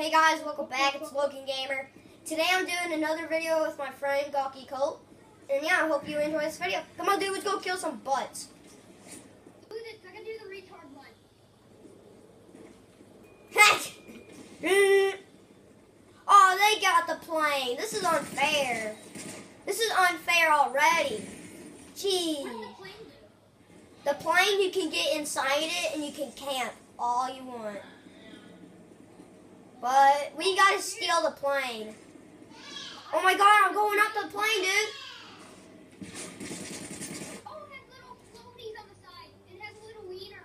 Hey guys, welcome back. It's Logan Gamer. Today I'm doing another video with my friend Gawky Colt. And yeah, I hope you enjoy this video. Come on, dude, let's go kill some butts. I can do the retard one. oh, they got the plane. This is unfair. This is unfair already. Jeez. What does the plane do? The plane, you can get inside it and you can camp all you want. But we gotta steal the plane. Oh my god, I'm going up the plane, dude. Oh, it has little floaties on the side. It has a little wiener.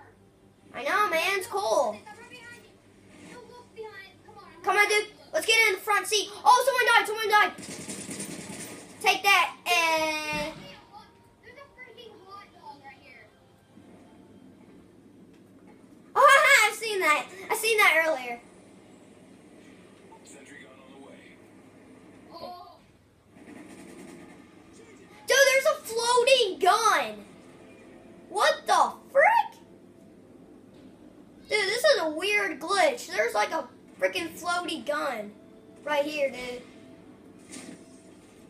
I know, man, it's cool. I'm right behind you. Don't look behind. Come on. I'm Come on, right dude. Let's get in the front seat. Oh, someone died. Someone died. Take that. And Hey, look. There's a freaking hot dog right here. oh, I've seen that. I've seen that earlier. Sentry gun on the way. Oh. Dude, there's a floating gun. What the frick? Dude, this is a weird glitch. There's like a freaking floaty gun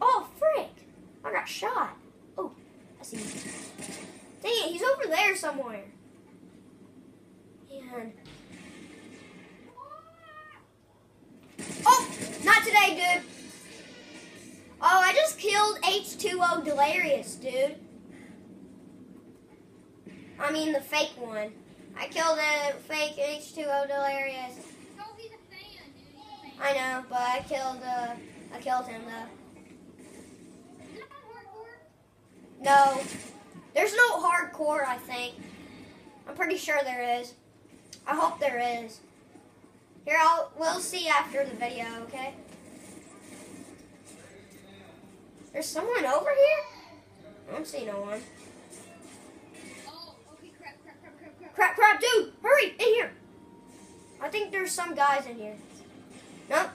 Oh, frick. I got shot. Oh, I see. Dang it, he's over there somewhere. Man. Oh, not today, dude. Oh, I just killed H2O Delirious, dude. I mean the fake one. I killed the fake H2O Delirious. No, he's a fan, dude. He's a fan. I know, but I killed uh I killed him though. No. There's no hardcore, I think. I'm pretty sure there is. I hope there is. Here, I'll we'll see after the video, okay? There's someone over here? I don't see no one. Oh, okay. Crap, crap, crap, crap, crap. Crap, crap, dude! Hurry, in here! I think there's some guys in here. Nope.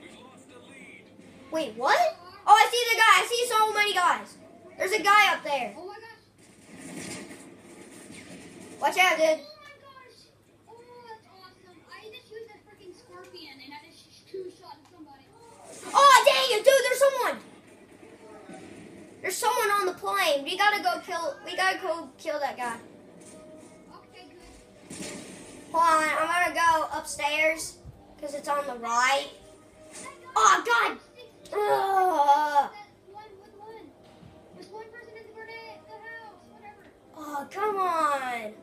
We've lost the lead. Wait, what? Oh, I see the guy. I see so many guys. There's a guy up there. Oh my gosh. Watch out, dude. Oh my gosh. Oh, that's awesome. I just used a freaking scorpion and I just two shot somebody. Oh, dang it, dude, there's someone. There's someone on the plane. We gotta go kill, we gotta go kill that guy. Okay, good. Hold on, I'm gonna go upstairs, because it's on the right. Oh, God. Oh, come on.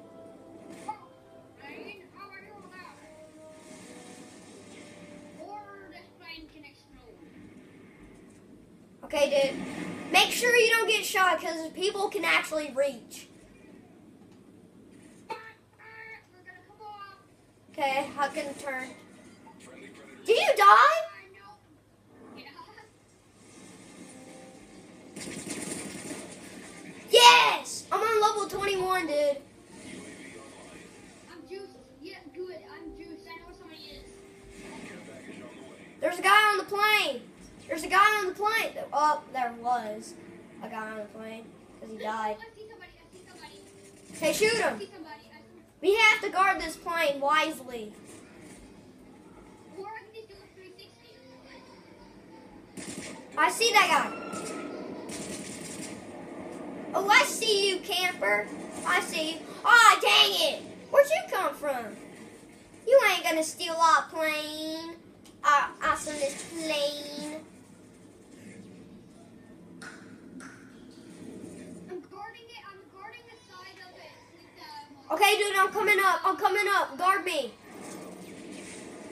Okay, dude. Make sure you don't get shot, because people can actually reach. Okay, I can turn. Did you die? I know. Yeah. Yes! I'm on level 21, dude. I'm juiced. Yeah, good. I'm juiced. I know where somebody is. Care package on the way. There's a guy on the plane. There's a guy on the plane. Oh, there was a guy on the plane because he died. I see somebody. I see somebody. Hey, shoot him. see somebody. I see We have to guard this plane wisely. I see that guy. Oh, I see you, camper. I see you. Aw, dang it. Where'd you come from? You ain't gonna steal our plane. Our awesomest plane. I'm guarding it. I'm guarding the side of it. Okay, dude, I'm coming up. I'm coming up. Guard me.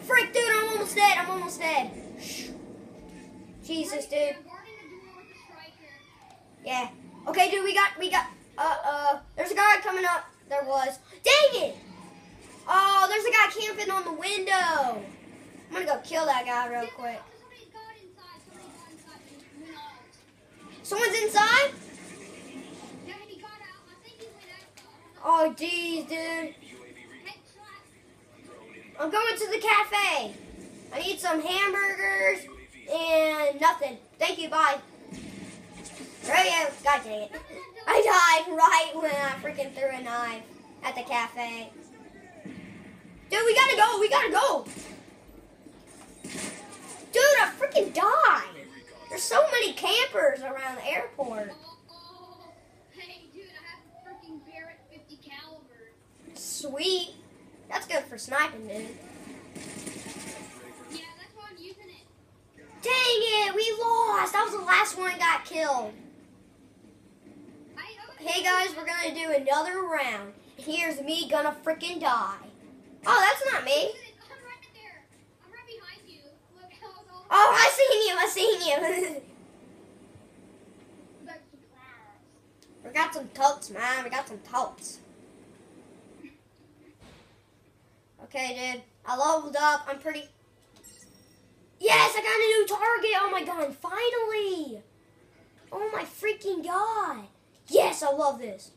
Frick, dude, I'm almost dead. I'm almost dead. Shh. Jesus, dude. Yeah. Okay, dude, we got, we got, uh, uh, there's a guy coming up. There was. Dang it! Oh, there's a guy camping on the window. I'm gonna go kill that guy real quick. Someone's inside? Oh, jeez, dude. I'm going to the cafe. I need some hamburgers and nothing. Thank you, bye. Radio, god dang it. I died right when I freaking threw a knife at the cafe. Dude, we gotta go, we gotta go. Dude, I freaking died. There's so many campers around the airport. Sweet. That's good for sniping, dude. Dang it, we lost. That was the last one that got killed. Hey guys, we're gonna do another round. Here's me gonna freaking die. Oh, that's not me. I'm right there. I'm right behind you. Look how it's all. Oh, I seen you. I seen you. We got some totes, man. We got some totes. Okay, dude. I leveled up. I'm pretty. Yes, I got a new Oh my god! Finally. Oh my freaking god. Yes, I love this.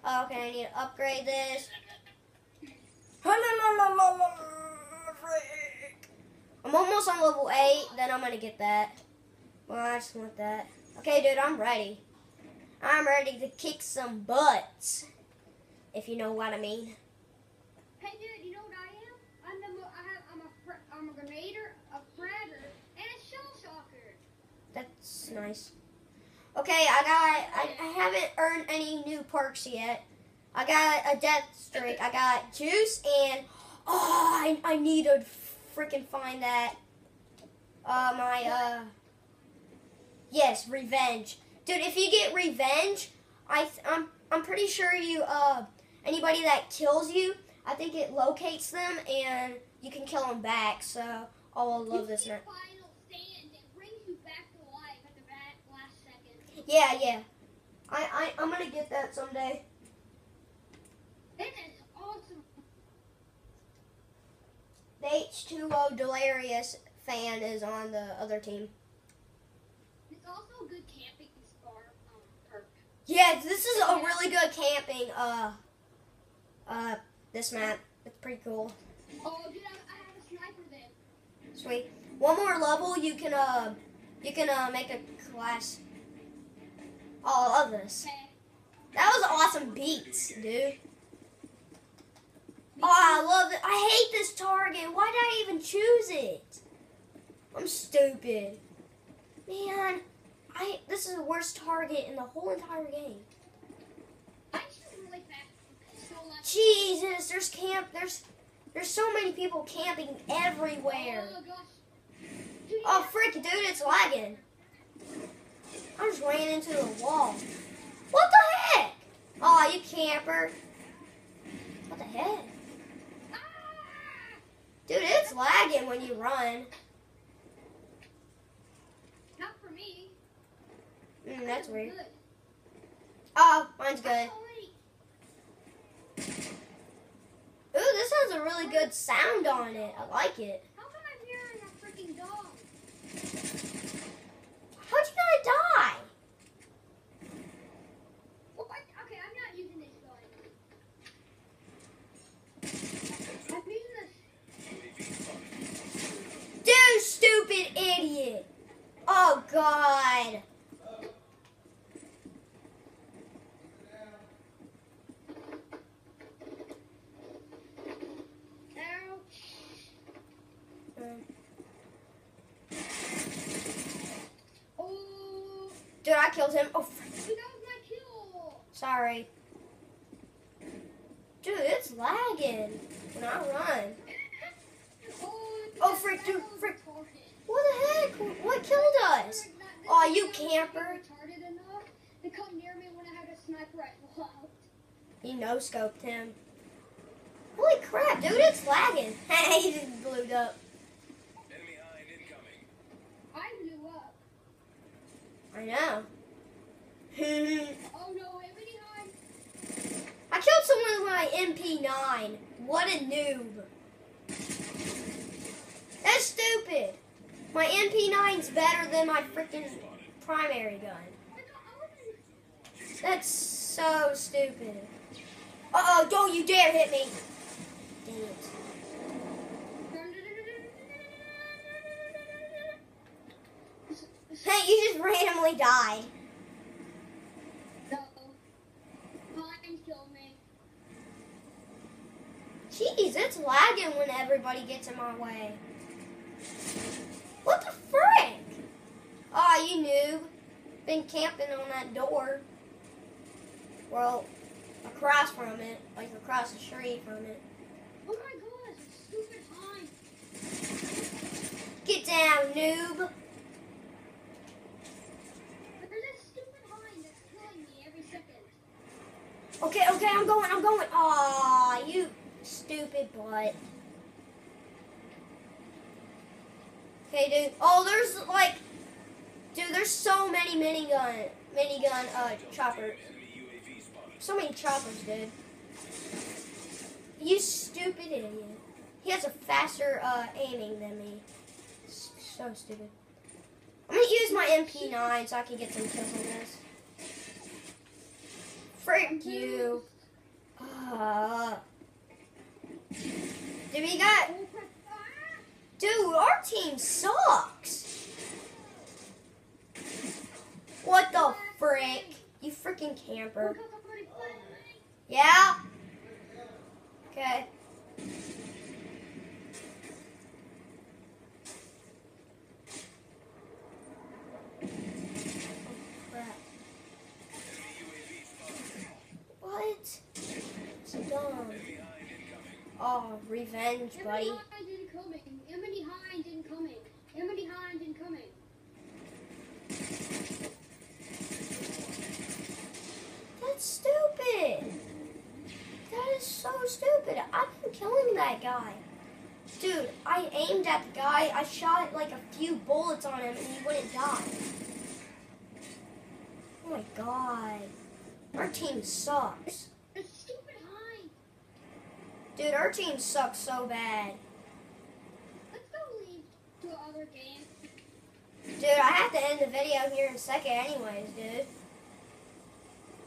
Okay, I need to upgrade this. I'm almost on level 8, then I'm gonna get that. Well, I just want that. Okay, dude, I'm ready. I'm ready to kick some butts. If you know what I mean. Hey, dude, you know what I am? I'm the mo- I have, I'm a fr- I'm a grenader, a fragger, and a shell shocker. That's nice. Okay, I got. I, I haven't earned any new perks yet. I got a death streak. I got juice and oh, I, I need to freaking find that. Uh, my uh. Yes, revenge, dude. If you get revenge, I th- I'm I'm pretty sure you uh anybody that kills you, I think it locates them and you can kill them back. So oh, I love this man. Final stand. It brings you back to life at the back last second. Yeah, yeah. I, I I'm gonna get that someday. It is awesome. The H2O Delirious fan is on the other team. It's also a good camping spar um, perk. Yeah, this is a really good camping. Uh, uh, this map. It's pretty cool. Oh, dude, I, I have a sniper then. Sweet. One more level, you can uh, you can uh make a class. Oh, I love this. That was awesome beats, dude. Oh, I love it. I hate this target. Why did I even choose it? I'm stupid. Man, I this is the worst target in the whole entire game. I shoot really fast. So like, Jesus, there's camp there's there's so many people camping everywhere. Oh Oh frick, dude, it's lagging. I just ran into the wall. What the heck? Oh, you camper. What the heck? Dude, it's lagging when you run. Not for me. Mm, that's weird. Oh, mine's good. Oh. Ooh, this has a really good sound on it. I like it. How come I'm hearing a freaking dog? How'd you gonna die? Well, I, okay, I'm not using this gun. I'm using this. Dude, stupid idiot. Oh, God. Ouch. Mm. Oh, Dude, I killed him. Oh, that was my kill. sorry. Dude, it's lagging when I run. Oh, Oh, frick, dude, frick. What the heck? What killed us? Like, not- this Aw, guy you camper. Retarded enough to come near me when I had a sniper rifle out. He no scoped him. Holy crap, dude, it's lagging. Hey he just blew up. Enemy hind incoming. I blew up. I know. Oh no, wait, behind. I killed someone with my MP9. What a noob. That's stupid. My MP9's better than my freaking primary gun. That's so stupid. Uh oh, don't you dare hit me. It. Hey, you just randomly died. No. Mine killed me. Jeez, it's lagging when everybody gets in my way. What the frick? Aw, you noob. Been camping on that door. Well, across from it. Like across the street from it. Oh my gosh, stupid hind. Get down, noob. But a stupid hind that's killing me every second. Okay, okay, I'm going, I'm going. Aw, you stupid butt. Okay, dude. Oh, there's like, dude, there's so many minigun, minigun, uh, choppers. So many choppers, dude. You stupid idiot. He has a faster uh, aiming than me. So stupid. I'm gonna use my MP9 so I can get some kills on this. Frick you. Uh, dude, we got. Dude, our team sucks. What the frick? You freaking camper. Yeah? Okay. Crap. Enemy UAV spotted. What? So dumb. Enemy hind incoming. Oh, revenge, buddy. Emily Hind incoming. Emily Hind incoming. Emily Hind incoming. That's stupid. That is so stupid. I've been killing that guy. Dude, I aimed at the guy. I shot like a few bullets on him and he wouldn't die. Oh my god. Our team sucks. A stupid hind. Dude, our team sucks so bad. Let's go leave to other game. Dude, I have to end the video here in a second anyways, dude.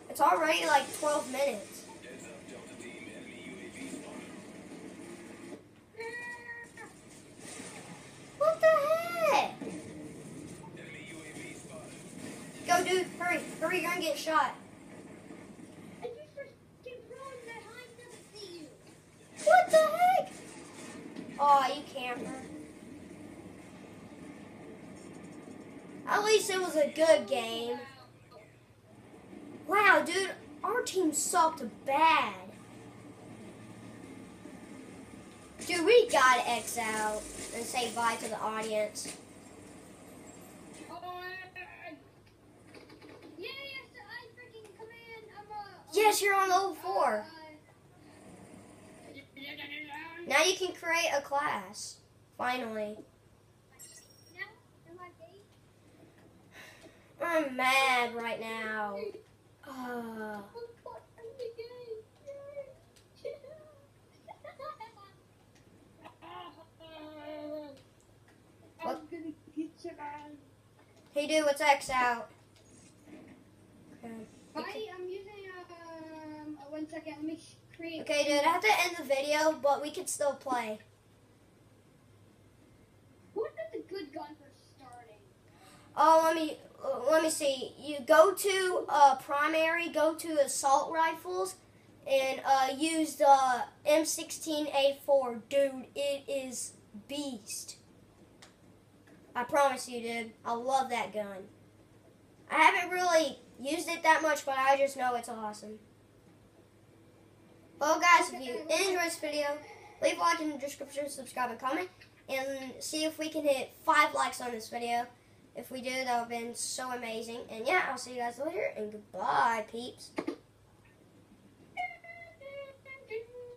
It's already like 12 minutes. Heads up, Delta Team. Enemy UAV spotted. What the heck? Enemy UAV spotted. Go, dude, hurry. Hurry, you're gonna get shot. Oh, you camper. At least it was a good game. Wow, dude, our team sucked bad. Dude, we gotta X out and say bye to the audience. Yes, you're on level 4. Now you can create a class. Finally. I'm mad right now. Uh, I'm caught in the game. I'm What? gonna get you guys. hey, dude, what's X out? Okay. I'm using um. One second, let me create. Okay, dude, I have to end the video, but we can still play. What is a good gun for starting? Oh, let me let me see. You go to uh, primary, go to assault rifles, and uh, use the M16A4. Dude, it is beast. I promise you, dude. I love that gun. I haven't really used it that much, but I just know it's awesome. Well, guys, if you enjoyed this video, leave a like in the description, subscribe, and comment, and see if we can hit five likes on this video. If we do, that would have been so amazing. And yeah, I'll see you guys later, and goodbye, peeps.